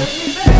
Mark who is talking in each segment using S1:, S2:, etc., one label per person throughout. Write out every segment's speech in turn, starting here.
S1: Our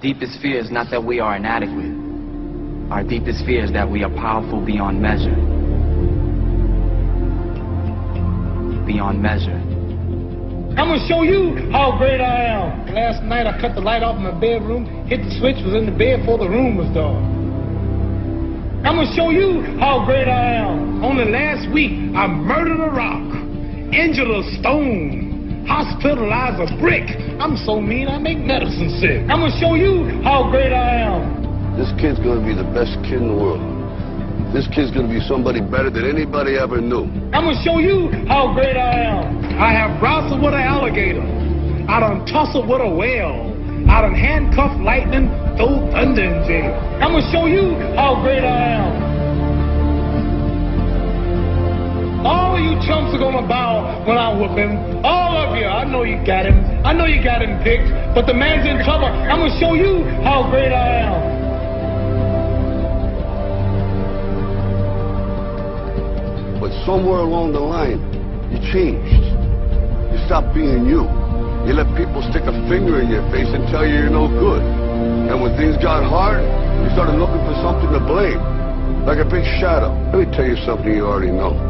S1: deepest fear is not that we are inadequate. Our deepest fear is that we are powerful beyond measure. Beyond measure.
S2: I'm gonna show you how great I am. Last night I cut the light off in my bedroom, hit the switch, was in the bed before the room was dark. I'm gonna show you how great I am. Only last week I murdered a rock, injured a stone, hospitalized a brick. I'm so mean I make medicine sick. I'm gonna show you how great I am.
S3: This kid's gonna be the best kid in the world. This kid's gonna be somebody better than anybody ever knew.
S2: I'm gonna show you how great I am. I have wrestled with an alligator. I done tussled with a whale. I done handcuffed lightning, throw thunder in jail. I'm gonna show you how great I am. You chumps are gonna bow when I whoop him. All of you. I know you got him. I know you got him picked. But the man's in trouble. I'm gonna show you how great I am.
S3: But somewhere along the line, you changed. You stopped being you. You let people stick a finger in your face and tell you you're no good. And when things got hard, you started looking for something to blame. Like a big shadow. Let me tell you something you already know.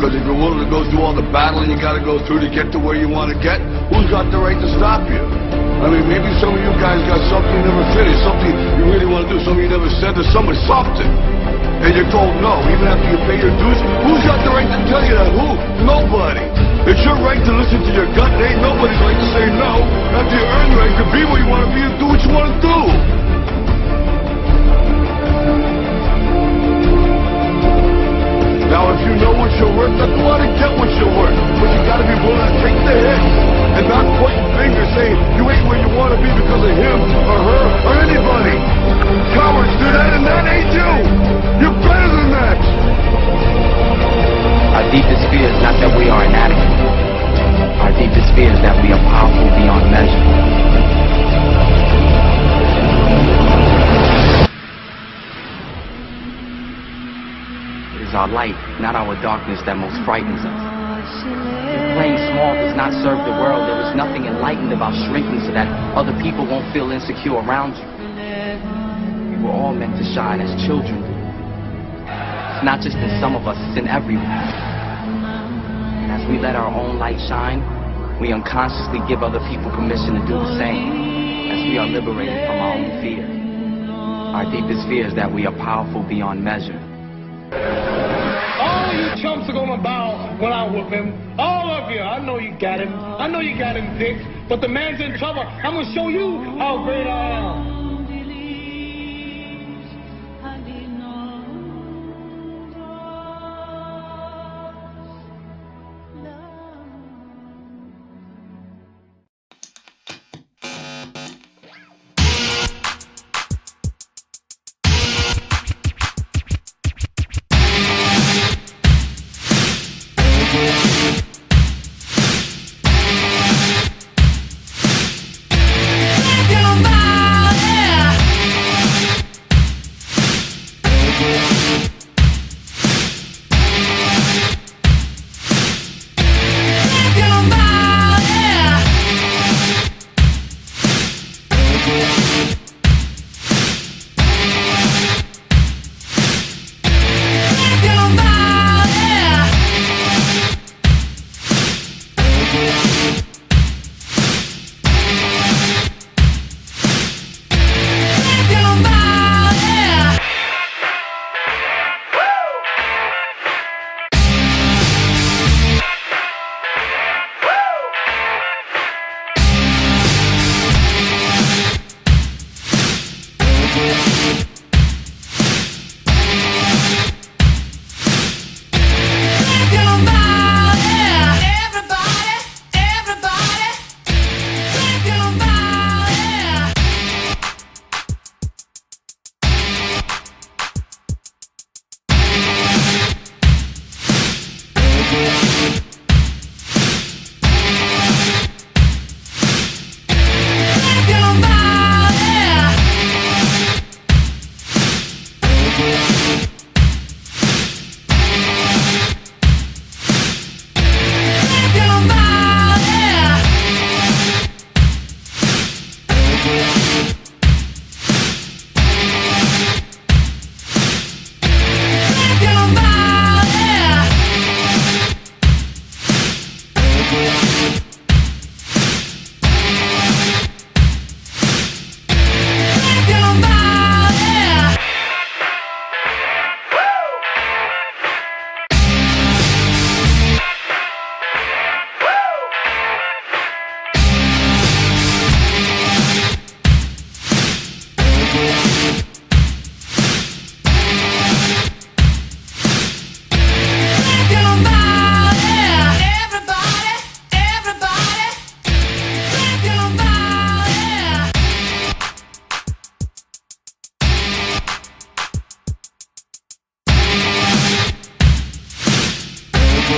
S3: Because if you're willing to go through all the battling you got to go through to get to where you want to get, who's got the right to stop you? I mean, maybe some of you guys got something you never finished, something you really want to do, something you never said to somebody, something. And you're told no, even after you pay your dues. Who's got the right to tell you that? Who? Nobody. It's your right to listen to your gut. It ain't nobody's right to say no. After you earn the right to be what you want to be and do what you want to do. If you know what you're worth, then go out and get what you're worth. But you gotta be willing to take the hit and not pointing fingers saying you ain't where you want to be because of him or her or anybody.
S1: Not our darkness that most frightens us. Playing small does not serve the world. There is nothing enlightened about shrinking so that other people won't feel insecure around you. We were all meant to shine as children do. It's not just in some of us, it's in everyone. And as we let our own light shine, we unconsciously give other people permission to do the same as we are liberated from our own fear. Our deepest fear is that we are powerful beyond measure.
S2: You chumps are gonna bow when I whoop him. All of you. I know you got him. I know you got him Dick. But the man's in trouble. I'm gonna show you how great I am.